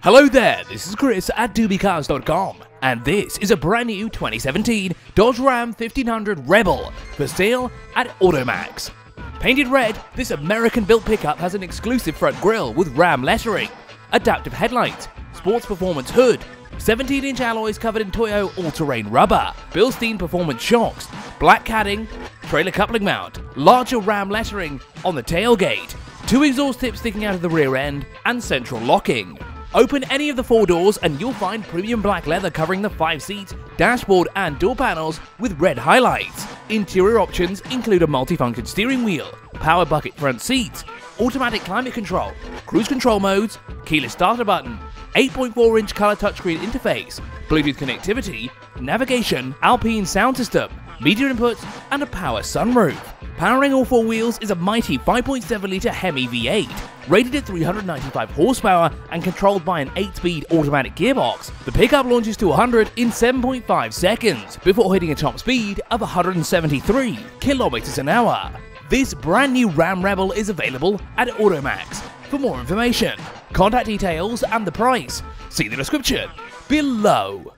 Hello there, this is Chris at DubiCars.com, and this is a brand new 2017 Dodge Ram 1500 Rebel for sale at Automax. Painted red, this American-built pickup has an exclusive front grille with Ram lettering, adaptive headlights, sports performance hood, 17-inch alloys covered in Toyo all-terrain rubber, Bilstein performance shocks, black cladding, trailer coupling mount, larger Ram lettering on the tailgate, two exhaust tips sticking out of the rear end, and central locking. Open any of the four doors and you'll find premium black leather covering the five seats, dashboard and door panels with red highlights. Interior options include a multifunction steering wheel, power bucket front seats, automatic climate control, cruise control modes, keyless starter button, 8.4 inch color touchscreen interface, Bluetooth connectivity, navigation, Alpine sound system, media inputs, and a power sunroof. Powering all four wheels is a mighty 5.7 litre Hemi V8, rated at 395 horsepower and controlled by an 8-speed automatic gearbox. The pickup launches to 100 in 7.5 seconds before hitting a top speed of 173 kilometers an hour. This brand new Ram Rebel is available at Automax. For more information, contact details and the price, see the description below.